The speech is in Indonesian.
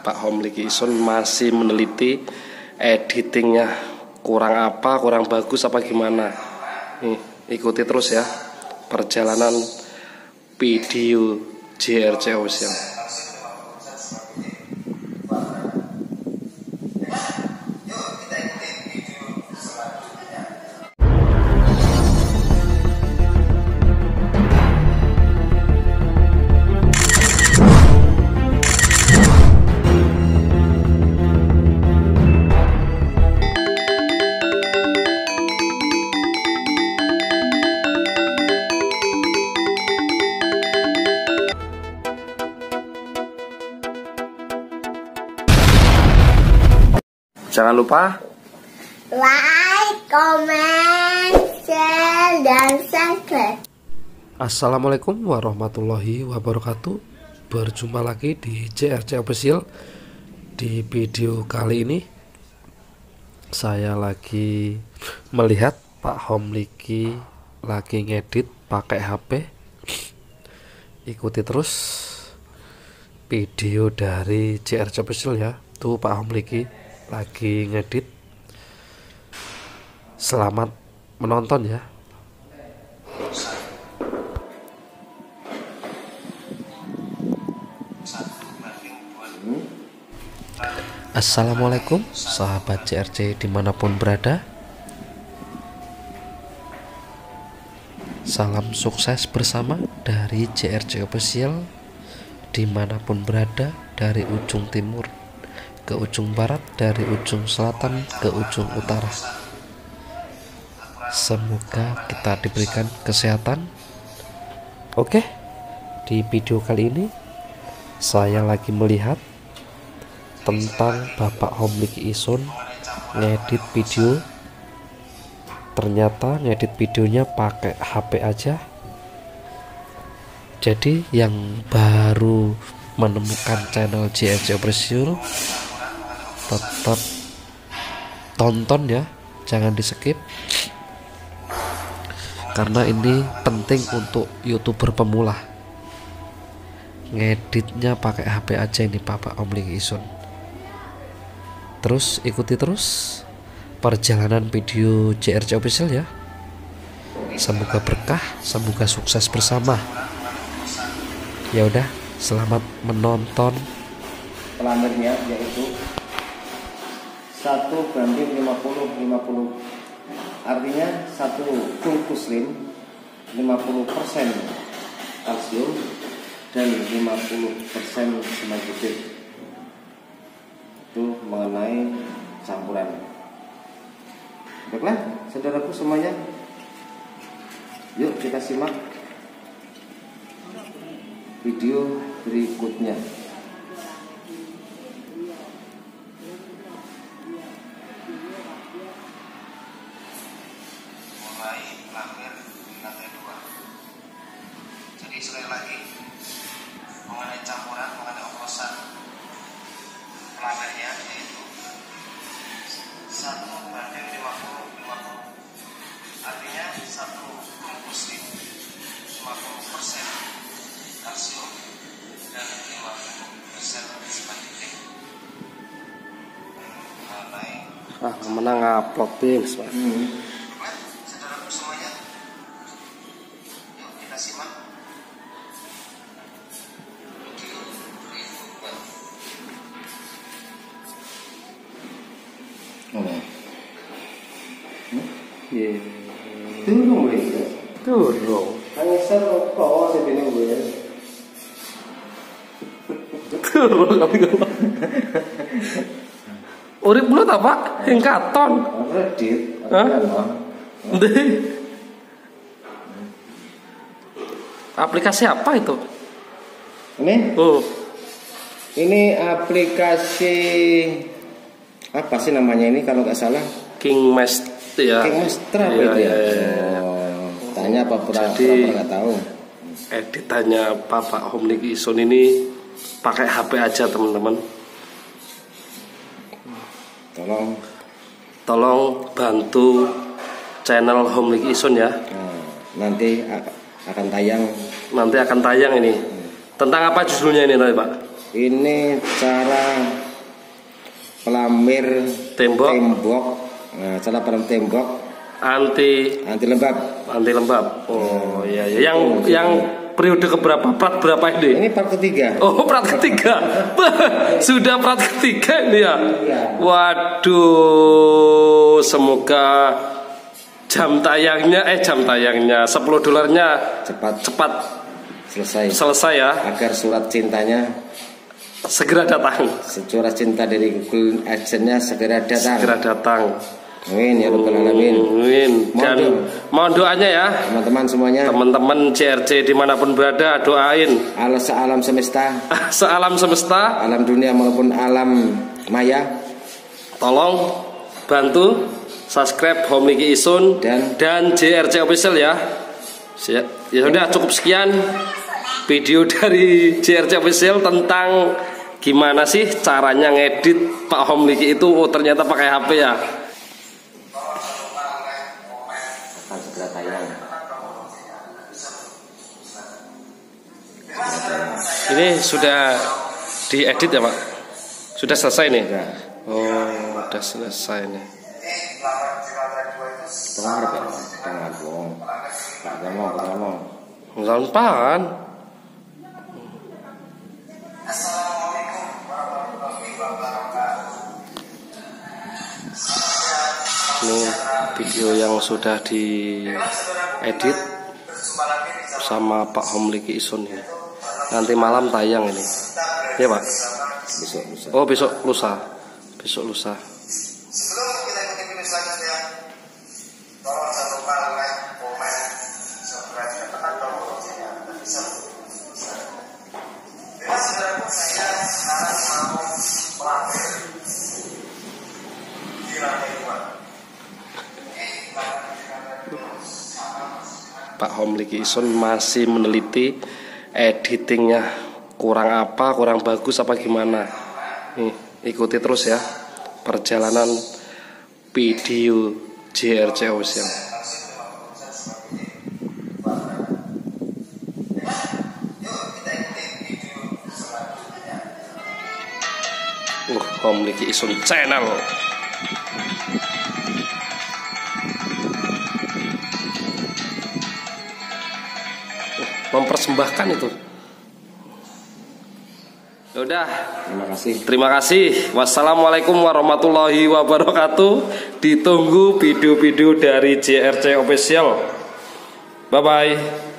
Pak Homliki Isun masih meneliti editingnya. Kurang apa kurang bagus apa gimana? Nih ikuti terus ya perjalanan video JRC Official Jangan lupa like, comment, share, dan subscribe. Assalamualaikum warahmatullahi wabarakatuh. Berjumpa lagi di JRC Official. Di video kali ini Saya lagi melihat Pak Homliki lagi ngedit pakai HP Ikuti terus video dari JRC Official ya. Tuh Pak Homliki lagi ngedit. Selamat menonton ya. Assalamualaikum sahabat CRC di mana pun berada. Salam sukses bersama dari CRC Official Di mana pun berada dari ujung timur ke ujung barat Dari ujung selatan ke ujung utara. Semoga kita diberikan kesehatan. Oke di video kali ini Saya lagi melihat tentang Bapak Homlik Isun ngedit video. Ternyata ngedit videonya pakai HP aja. Jadi yang baru menemukan channel JRC Official tetap tonton ya jangan di skip. Karena ini penting untuk youtuber pemula. Ngeditnya pakai HP aja ini Bapak Homlik Isun. Terus ikuti terus perjalanan video JRC official ya. Semoga berkah semoga sukses bersama. Ya udah selamat menonton. Pelamirnya yaitu 1 banding 50 50 artinya satu bungkus lim 50% kalsium dan 50% semen putih itu mengenai campuran. Baiklah, saudaraku semuanya, yuk kita simak video berikutnya. Yuk kita simak video berikutnya. Oh. Iya. Turun ya. Turun. Hanya ser kok sebene gue. Turun ngomong. Urip apa? Hingkaton. Reddit. Hah? Ndi. Aplikasi apa itu? Ini Oh, ini aplikasi apa sih namanya ini kalau nggak salah King Mas ya. King Master apa Iya, itu ya? iya, iya. Oh, tanya apa pernah Jadi- nggak tahu? Editannya Bapak Homlik Isun ini pakai HP aja teman-teman. Tolong. Tolong bantu channel Homlik Isun ya. Nah, nanti akan tayang Nanti akan tayang ini. Tentang apa judulnya ini nanti Pak? ini cara pelamir Tembok. tembok nah, cara pelam tembok Anti anti lembab anti lembab. Oh iya iya. Yang yang periode keberapa? Prat berapa ini? ini part ketiga Oh, prat ketiga. Sudah prat ketiga ini ya. Iya. Waduh, semoga jam tayangnya eh jam tayangnya 10 dolarnya cepat cepat selesai selesai ya. agar surat cintanya Segera datang. surat cinta dari Google Adsense-nya segera datang Segera datang. Amin ya rabbal alamin. Amin. Dan Mohon mohon doanya ya. teman-teman semuanya. Teman-teman CRC di mana pun berada doain. Alam sealam semesta. Sealam semesta. Alam dunia maupun alam maya. Tolong bantu subscribe Home Liki Isun Dan- dan JRC official ya. Ya, ya sudah cukup sekian video dari JRC official tentang gimana sih caranya ngedit Pak Home Liki itu. Oh, ternyata pakai HP ya. akan segera tayang Ini sudah diedit ya Pak? Sudah selesai nih? Sudah. Oh, udah selesai nih. pengarap ya jangan bohong tak ngomong tak ngomong Gampang. Ini video yang sudah diedit sama Pak Homliki Isun ini. Nanti malam tayang ini. Ya Pak. besok besok Oh besok lusa. Besok lusa. Sebelum kita ikuti video selanjutnya, tolong jangan lupa like, komen, subscribe, dan tekan tombol loncengnya agar bisa Terima saudaraku, saya sekarang mau melatih di lantai dua. Pak Homliki Isun masih meneliti editingnya kurang apa, kurang bagus apa gimana. Nih, ikuti terus ya perjalanan video JRC Official. Uh, Homliki Isun channel. Mempersembahkan itu. Ya Udah, terima kasih terima kasih. Wassalamualaikum warahmatullahi wabarakatuh. Ditunggu video-video dari JRC Official. Bye bye.